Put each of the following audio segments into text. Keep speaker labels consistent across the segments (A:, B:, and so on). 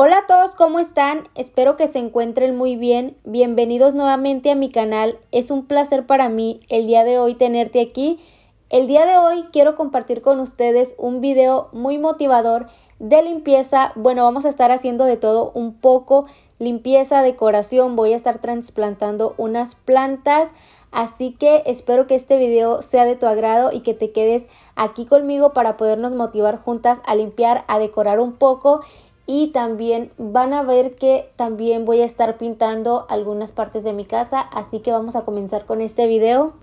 A: Hola a todos, ¿cómo están? Espero que se encuentren muy bien. Bienvenidos nuevamente a mi canal. Es un placer para mí el día de hoy tenerte aquí. El día de hoy quiero compartir con ustedes un video muy motivador de limpieza. Bueno, vamos a estar haciendo de todo un poco. Limpieza, decoración, voy a estar trasplantando unas plantas. Así que espero que este video sea de tu agrado y que te quedes aquí conmigo para podernos motivar juntas a limpiar, a decorar un poco y también van a ver que también voy a estar pintando algunas partes de mi casa así que vamos a comenzar con este video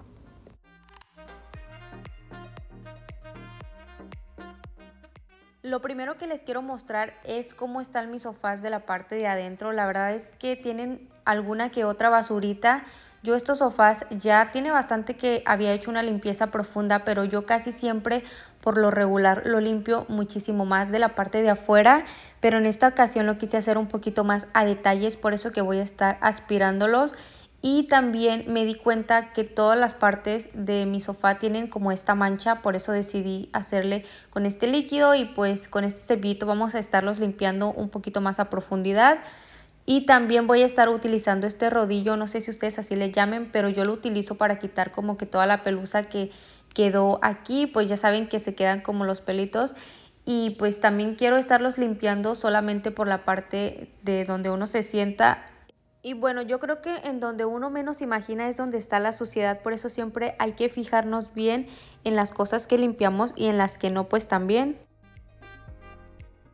A: Lo primero que les quiero mostrar es cómo están mis sofás de la parte de adentro. La verdad es que tienen alguna que otra basurita. Yo estos sofás ya tiene bastante que había hecho una limpieza profunda, pero yo casi siempre por lo regular lo limpio muchísimo más de la parte de afuera, pero en esta ocasión lo quise hacer un poquito más a detalles, por eso que voy a estar aspirándolos y también me di cuenta que todas las partes de mi sofá tienen como esta mancha, por eso decidí hacerle con este líquido y pues con este cepillito vamos a estarlos limpiando un poquito más a profundidad. Y también voy a estar utilizando este rodillo, no sé si ustedes así le llamen, pero yo lo utilizo para quitar como que toda la pelusa que quedó aquí, pues ya saben que se quedan como los pelitos. Y pues también quiero estarlos limpiando solamente por la parte de donde uno se sienta y bueno, yo creo que en donde uno menos imagina es donde está la suciedad, por eso siempre hay que fijarnos bien en las cosas que limpiamos y en las que no, pues también.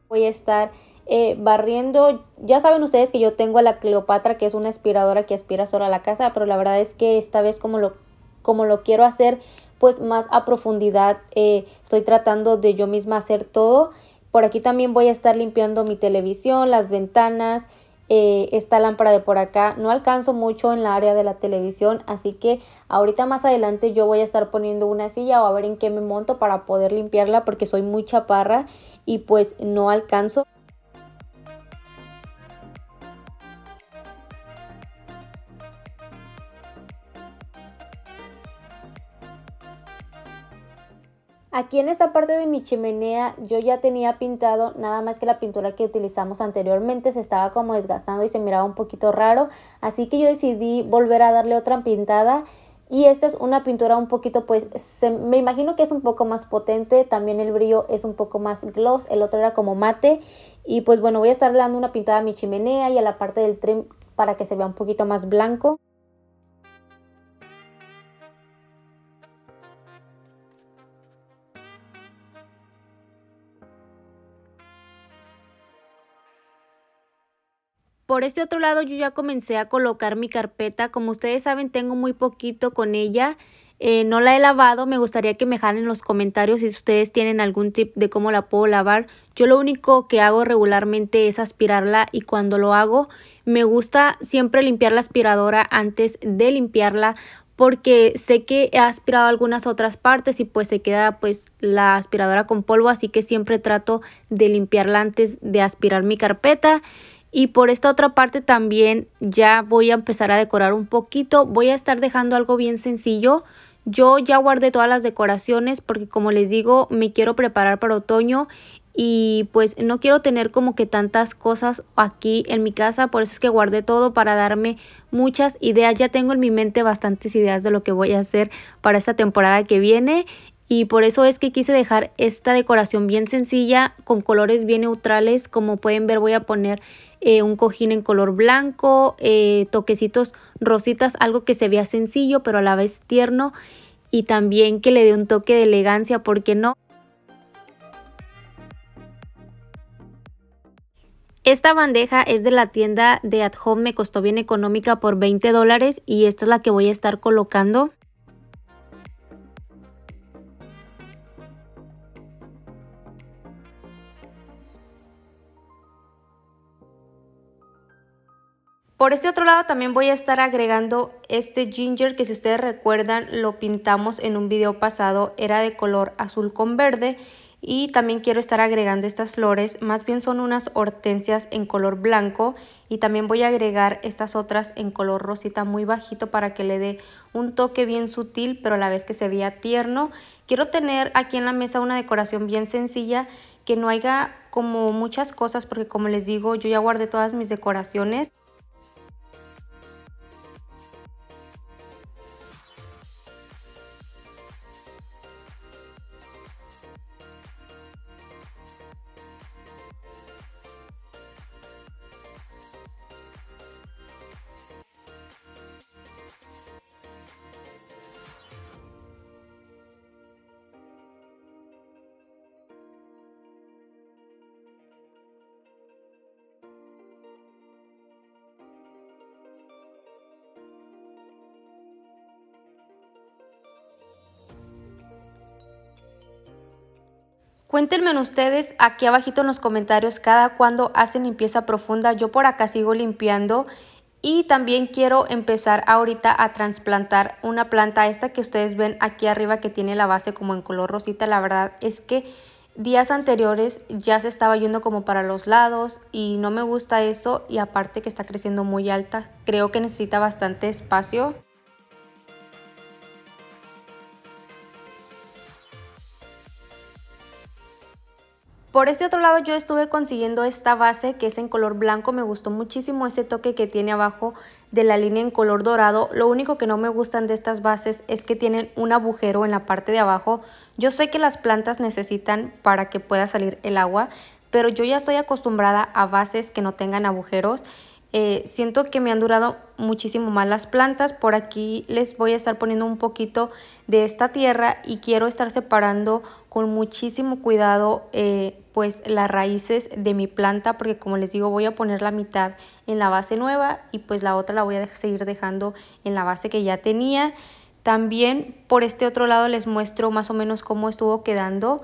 A: Voy a estar eh, barriendo, ya saben ustedes que yo tengo a la Cleopatra, que es una aspiradora que aspira sola a la casa, pero la verdad es que esta vez como lo, como lo quiero hacer pues más a profundidad, eh, estoy tratando de yo misma hacer todo. Por aquí también voy a estar limpiando mi televisión, las ventanas, eh, esta lámpara de por acá. No alcanzo mucho en la área de la televisión, así que ahorita más adelante yo voy a estar poniendo una silla o a ver en qué me monto para poder limpiarla porque soy muy chaparra y pues no alcanzo. Aquí en esta parte de mi chimenea yo ya tenía pintado, nada más que la pintura que utilizamos anteriormente se estaba como desgastando y se miraba un poquito raro, así que yo decidí volver a darle otra pintada y esta es una pintura un poquito pues, me imagino que es un poco más potente, también el brillo es un poco más gloss, el otro era como mate y pues bueno voy a estar dando una pintada a mi chimenea y a la parte del trim para que se vea un poquito más blanco. Por este otro lado yo ya comencé a colocar mi carpeta. Como ustedes saben tengo muy poquito con ella. Eh, no la he lavado, me gustaría que me dejaran en los comentarios si ustedes tienen algún tip de cómo la puedo lavar. Yo lo único que hago regularmente es aspirarla y cuando lo hago me gusta siempre limpiar la aspiradora antes de limpiarla porque sé que he aspirado algunas otras partes y pues se queda pues la aspiradora con polvo así que siempre trato de limpiarla antes de aspirar mi carpeta y por esta otra parte también ya voy a empezar a decorar un poquito. Voy a estar dejando algo bien sencillo. Yo ya guardé todas las decoraciones porque como les digo me quiero preparar para otoño y pues no quiero tener como que tantas cosas aquí en mi casa, por eso es que guardé todo para darme muchas ideas, ya tengo en mi mente bastantes ideas de lo que voy a hacer para esta temporada que viene y por eso es que quise dejar esta decoración bien sencilla con colores bien neutrales, como pueden ver voy a poner eh, un cojín en color blanco, eh, toquecitos rositas, algo que se vea sencillo pero a la vez tierno y también que le dé un toque de elegancia, ¿por qué no? Esta bandeja es de la tienda de At Home, me costó bien económica por 20 dólares y esta es la que voy a estar colocando. Por este otro lado también voy a estar agregando este ginger que si ustedes recuerdan lo pintamos en un video pasado, era de color azul con verde. y también quiero estar agregando estas flores, más bien son unas hortensias en color blanco y también voy a agregar estas otras en color rosita muy bajito para que le dé un toque bien sutil pero a la vez que se vea tierno. Quiero tener aquí en la mesa una decoración bien sencilla que no haya como muchas cosas porque como les digo yo ya guardé todas mis decoraciones Cuéntenme ustedes aquí abajito en los comentarios cada cuando hacen limpieza profunda. Yo por acá sigo limpiando y también quiero empezar ahorita a trasplantar una planta esta que ustedes ven aquí arriba que tiene la base como en color rosita. La verdad es que días anteriores ya se estaba yendo como para los lados y no me gusta eso y aparte que está creciendo muy alta. Creo que necesita bastante espacio. Por este otro lado yo estuve consiguiendo esta base que es en color blanco, me gustó muchísimo ese toque que tiene abajo de la línea en color dorado. Lo único que no me gustan de estas bases es que tienen un agujero en la parte de abajo. Yo sé que las plantas necesitan para que pueda salir el agua, pero yo ya estoy acostumbrada a bases que no tengan agujeros. Eh, siento que me han durado muchísimo más las plantas. Por aquí les voy a estar poniendo un poquito de esta tierra y quiero estar separando con muchísimo cuidado eh, pues las raíces de mi planta porque como les digo voy a poner la mitad en la base nueva y pues la otra la voy a seguir dejando en la base que ya tenía. También por este otro lado les muestro más o menos cómo estuvo quedando.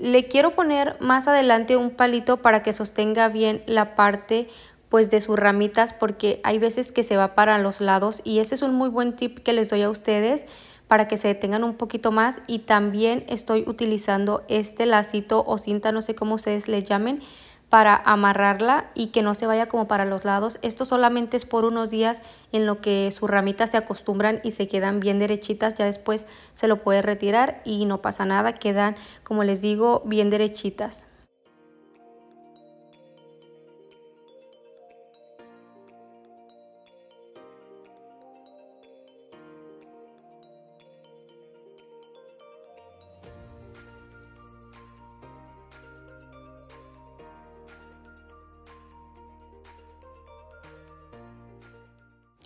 A: Le quiero poner más adelante un palito para que sostenga bien la parte pues de sus ramitas porque hay veces que se va para los lados y ese es un muy buen tip que les doy a ustedes para que se detengan un poquito más y también estoy utilizando este lacito o cinta, no sé cómo ustedes le llamen, para amarrarla y que no se vaya como para los lados. Esto solamente es por unos días en lo que sus ramitas se acostumbran y se quedan bien derechitas. Ya después se lo puede retirar y no pasa nada, quedan como les digo bien derechitas.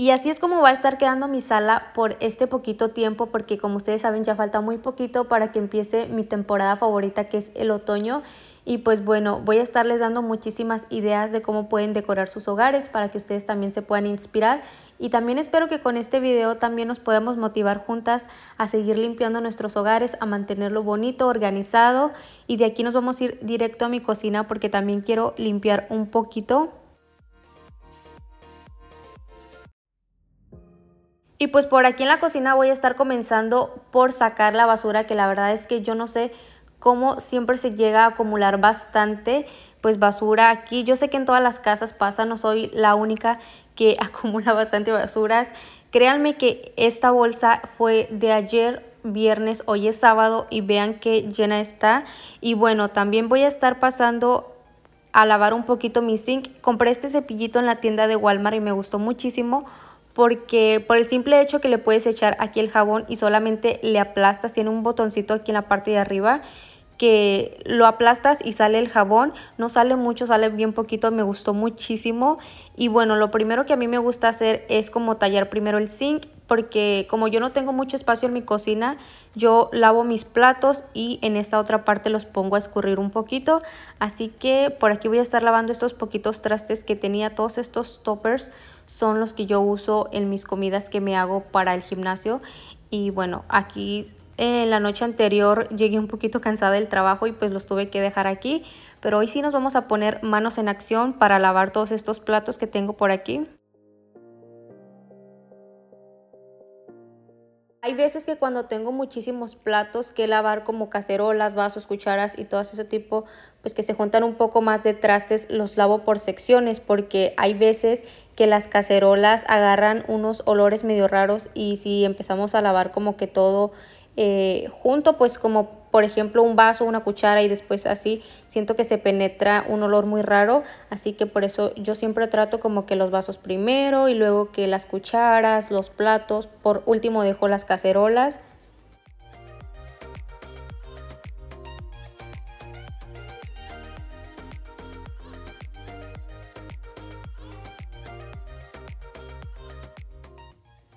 A: Y así es como va a estar quedando mi sala por este poquito tiempo, porque como ustedes saben ya falta muy poquito para que empiece mi temporada favorita que es el otoño. Y pues bueno, voy a estarles dando muchísimas ideas de cómo pueden decorar sus hogares para que ustedes también se puedan inspirar. Y también espero que con este video también nos podamos motivar juntas a seguir limpiando nuestros hogares, a mantenerlo bonito, organizado. Y de aquí nos vamos a ir directo a mi cocina porque también quiero limpiar un poquito Y pues por aquí en la cocina voy a estar comenzando por sacar la basura, que la verdad es que yo no sé cómo siempre se llega a acumular bastante pues basura aquí. Yo sé que en todas las casas pasa, no soy la única que acumula bastante basura. Créanme que esta bolsa fue de ayer viernes, hoy es sábado y vean qué llena está. Y bueno, también voy a estar pasando a lavar un poquito mi zinc. Compré este cepillito en la tienda de Walmart y me gustó muchísimo porque por el simple hecho que le puedes echar aquí el jabón y solamente le aplastas, tiene un botoncito aquí en la parte de arriba que lo aplastas y sale el jabón, no sale mucho, sale bien poquito, me gustó muchísimo. Y bueno, lo primero que a mí me gusta hacer es como tallar primero el zinc porque como yo no tengo mucho espacio en mi cocina, yo lavo mis platos y en esta otra parte los pongo a escurrir un poquito, así que por aquí voy a estar lavando estos poquitos trastes que tenía, todos estos toppers son los que yo uso en mis comidas que me hago para el gimnasio. Y bueno, aquí en la noche anterior llegué un poquito cansada del trabajo y pues los tuve que dejar aquí. Pero hoy sí nos vamos a poner manos en acción para lavar todos estos platos que tengo por aquí. Hay veces que cuando tengo muchísimos platos que lavar como cacerolas, vasos, cucharas y todo ese tipo, pues que se juntan un poco más de trastes, los lavo por secciones porque hay veces que las cacerolas agarran unos olores medio raros y si empezamos a lavar como que todo eh, junto, pues como por ejemplo un vaso, una cuchara y después así, siento que se penetra un olor muy raro, así que por eso yo siempre trato como que los vasos primero y luego que las cucharas, los platos, por último dejo las cacerolas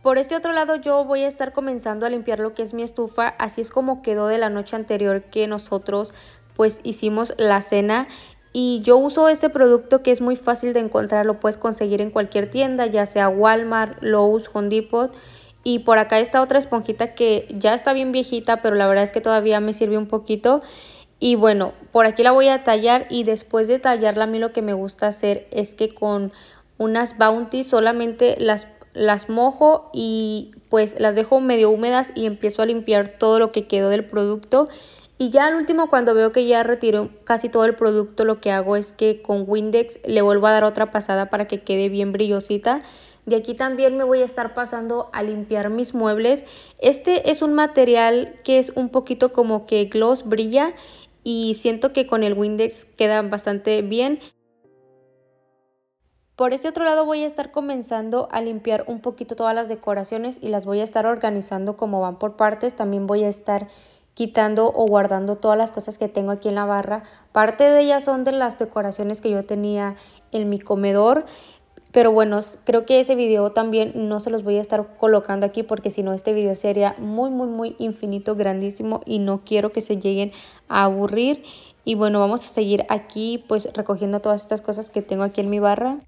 A: Por este otro lado yo voy a estar comenzando a limpiar lo que es mi estufa, así es como quedó de la noche anterior que nosotros pues hicimos la cena. Y yo uso este producto que es muy fácil de encontrar, lo puedes conseguir en cualquier tienda, ya sea Walmart, Lowe's, Home Depot. Y por acá está otra esponjita que ya está bien viejita, pero la verdad es que todavía me sirve un poquito. Y bueno, por aquí la voy a tallar y después de tallarla a mí lo que me gusta hacer es que con unas Bounty solamente las las mojo y pues las dejo medio húmedas y empiezo a limpiar todo lo que quedó del producto. Y ya al último cuando veo que ya retiró casi todo el producto lo que hago es que con Windex le vuelvo a dar otra pasada para que quede bien brillosita. De aquí también me voy a estar pasando a limpiar mis muebles. Este es un material que es un poquito como que gloss brilla y siento que con el Windex queda bastante bien. Por este otro lado voy a estar comenzando a limpiar un poquito todas las decoraciones y las voy a estar organizando como van por partes. También voy a estar quitando o guardando todas las cosas que tengo aquí en la barra. Parte de ellas son de las decoraciones que yo tenía en mi comedor. Pero bueno, creo que ese video también no se los voy a estar colocando aquí porque si no este video sería muy muy muy infinito, grandísimo y no quiero que se lleguen a aburrir. Y bueno, vamos a seguir aquí pues recogiendo todas estas cosas que tengo aquí en mi barra.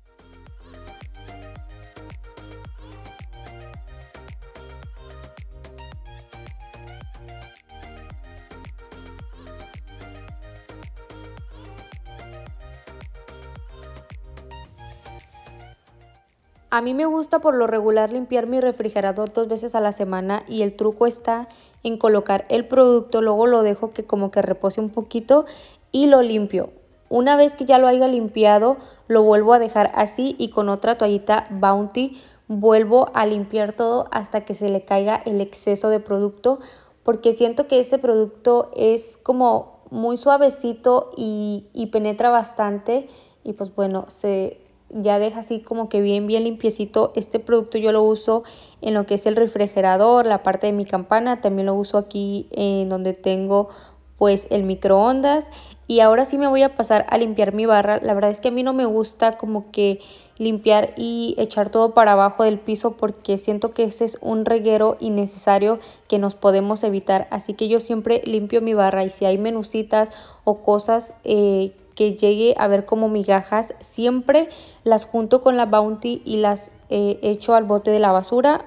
A: A mí me gusta por lo regular limpiar mi refrigerador dos veces a la semana y el truco está en colocar el producto, luego lo dejo que como que repose un poquito y lo limpio. Una vez que ya lo haya limpiado, lo vuelvo a dejar así y con otra toallita Bounty vuelvo a limpiar todo hasta que se le caiga el exceso de producto porque siento que este producto es como muy suavecito y, y penetra bastante y pues bueno, se, ya deja así como que bien bien limpiecito. Este producto yo lo uso en lo que es el refrigerador, la parte de mi campana, también lo uso aquí en donde tengo pues el microondas y ahora sí me voy a pasar a limpiar mi barra. La verdad es que a mí no me gusta como que limpiar y echar todo para abajo del piso porque siento que ese es un reguero innecesario que nos podemos evitar. Así que yo siempre limpio mi barra y si hay menucitas o cosas eh, que llegue a ver como migajas, siempre las junto con la Bounty y las eh, echo al bote de la basura.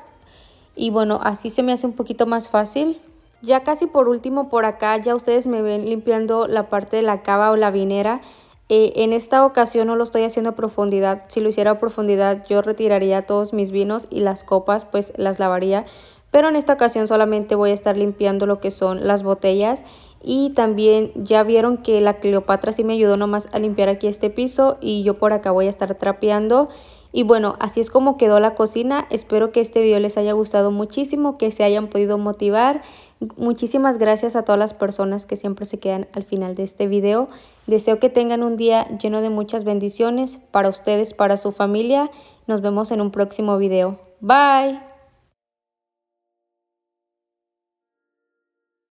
A: Y bueno, así se me hace un poquito más fácil. Ya casi por último por acá, ya ustedes me ven limpiando la parte de la cava o la vinera. Eh, en esta ocasión no lo estoy haciendo a profundidad. Si lo hiciera a profundidad yo retiraría todos mis vinos y las copas pues las lavaría. Pero en esta ocasión solamente voy a estar limpiando lo que son las botellas y también ya vieron que la Cleopatra sí me ayudó nomás a limpiar aquí este piso y yo por acá voy a estar trapeando. Y bueno, así es como quedó la cocina. Espero que este video les haya gustado muchísimo, que se hayan podido motivar. Muchísimas gracias a todas las personas que siempre se quedan al final de este video. Deseo que tengan un día lleno de muchas bendiciones para ustedes, para su familia. Nos vemos en un próximo video. Bye.